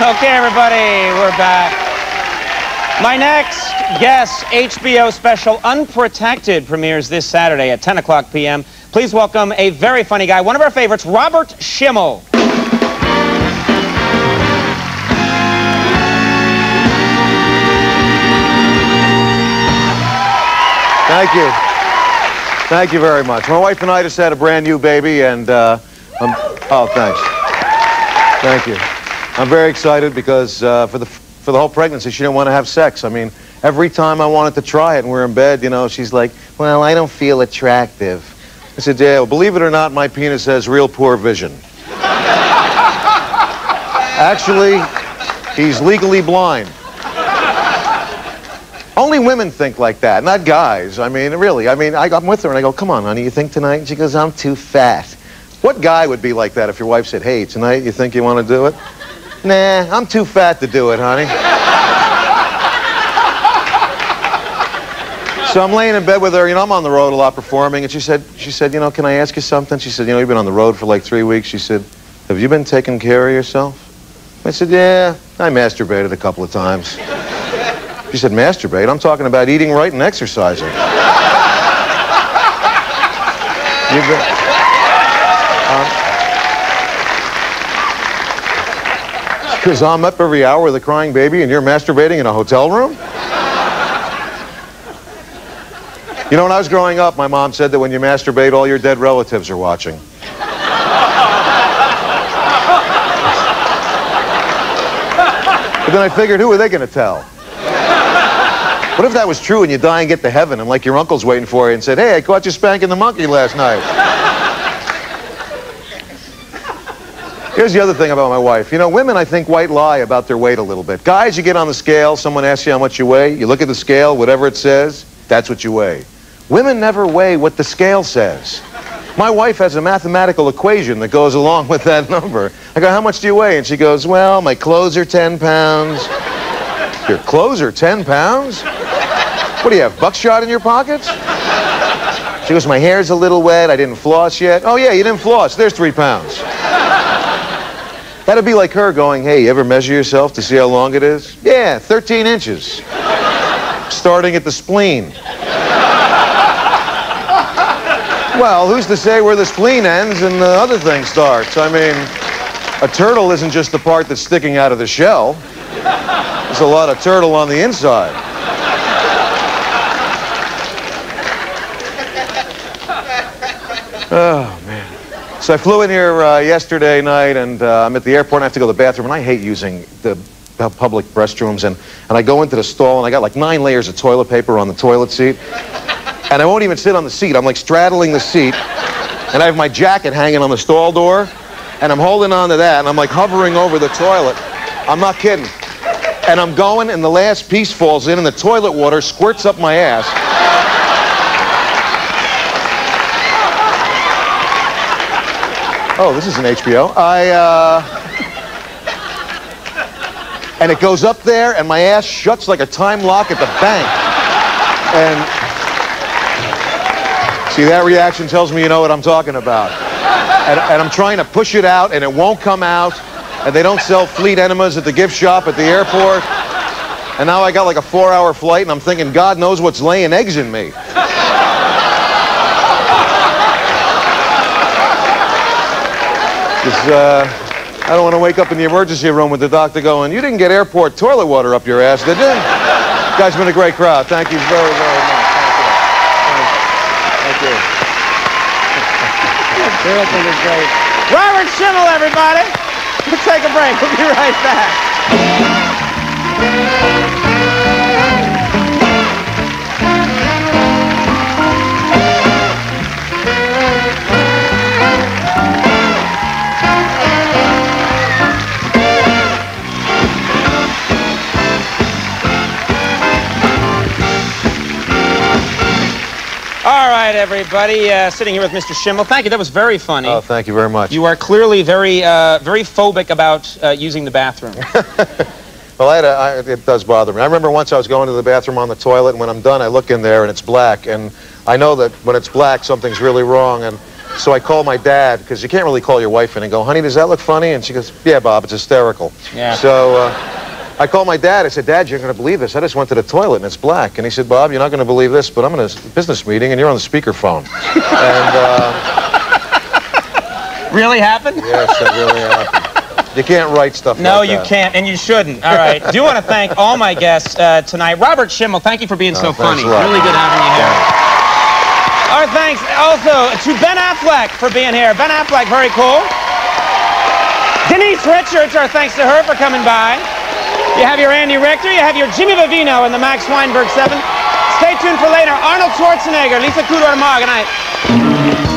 Okay, everybody, we're back. My next guest, HBO special Unprotected, premieres this Saturday at 10 o'clock p.m. Please welcome a very funny guy, one of our favorites, Robert Schimmel. Thank you. Thank you very much. My wife and I just had a brand new baby, and uh, I'm, oh, thanks. Thank you. I'm very excited because uh, for the for the whole pregnancy, she didn't want to have sex. I mean, every time I wanted to try it, and we're in bed, you know, she's like, "Well, I don't feel attractive." I said, "Yeah, well, believe it or not, my penis has real poor vision." Actually, he's legally blind. Only women think like that, not guys. I mean, really. I mean, I, I'm with her and I go, come on, honey, you think tonight? And she goes, I'm too fat. What guy would be like that if your wife said, hey, tonight you think you want to do it? Nah, I'm too fat to do it, honey. so I'm laying in bed with her. You know, I'm on the road a lot performing. And she said, she said, you know, can I ask you something? She said, you know, you've been on the road for like three weeks. She said, have you been taking care of yourself? I said, yeah, I masturbated a couple of times. She said, masturbate? I'm talking about eating right and exercising. You bet. Um, Because I'm up every hour with a crying baby and you're masturbating in a hotel room? You know, when I was growing up, my mom said that when you masturbate, all your dead relatives are watching. But then I figured, who are they going to tell? What if that was true and you die and get to heaven and like your uncle's waiting for you and said, hey, I caught you spanking the monkey last night. Here's the other thing about my wife. You know, women, I think, white lie about their weight a little bit. Guys, you get on the scale, someone asks you how much you weigh, you look at the scale, whatever it says, that's what you weigh. Women never weigh what the scale says. My wife has a mathematical equation that goes along with that number. I go, how much do you weigh? And she goes, well, my clothes are 10 pounds. Your clothes are 10 pounds? What do you have, buckshot in your pockets? She goes, my hair's a little wet. I didn't floss yet. Oh, yeah, you didn't floss. There's three pounds. That'd be like her going, hey, you ever measure yourself to see how long it is? Yeah, 13 inches. Starting at the spleen. Well, who's to say where the spleen ends and the other thing starts? I mean, a turtle isn't just the part that's sticking out of the shell. There's a lot of turtle on the inside. Oh. So I flew in here uh, yesterday night, and uh, I'm at the airport, and I have to go to the bathroom, and I hate using the public restrooms, and, and I go into the stall, and I got like nine layers of toilet paper on the toilet seat, and I won't even sit on the seat. I'm like straddling the seat, and I have my jacket hanging on the stall door, and I'm holding on to that, and I'm like hovering over the toilet. I'm not kidding. And I'm going, and the last piece falls in, and the toilet water squirts up my ass. Oh, this is an HBO. I, uh... And it goes up there, and my ass shuts like a time lock at the bank. And... See, that reaction tells me you know what I'm talking about. And, and I'm trying to push it out, and it won't come out. And they don't sell fleet enemas at the gift shop at the airport. And now I got like a four-hour flight, and I'm thinking, God knows what's laying eggs in me. Because uh, I don't want to wake up in the emergency room with the doctor going, you didn't get airport toilet water up your ass, did you? You guys been a great crowd. Thank you very, very much. Thank you. Thank you. great. Robert Schimmel, everybody. We'll take a break. We'll be right back. Right, everybody. Uh, sitting here with Mr. Schimmel. Thank you. That was very funny. Oh, thank you very much. You are clearly very, uh, very phobic about uh, using the bathroom. Well, I had a, I, it does bother me. I remember once I was going to the bathroom on the toilet, and when I'm done, I look in there and it's black, and I know that when it's black, something's really wrong. And So I call my dad, because you can't really call your wife in and go, honey, does that look funny? And she goes, yeah, Bob, it's hysterical. Yeah. So uh, I called my dad. I said, Dad, you're going to believe this. I just went to the toilet and it's black. And he said, Bob, you're not going to believe this, but I'm in a business meeting and you're on the speakerphone. and uh, Really happened? yes, that really happened. You can't write stuff No, like you that. can't, and you shouldn't. All right. Do want to thank all my guests uh, tonight. Robert Schimmel, thank you for being so Oh, thanks funny. Really good having you here. Our thanks also to Ben Affleck for being here. Ben Affleck, very cool. Denise Richards, our thanks to her for coming by. You have your Andy Richter, you have your Jimmy Vivino in the Max Weinberg 7. Stay tuned for later. Arnold Schwarzenegger, Lisa Kudrow tomorrow. Good night.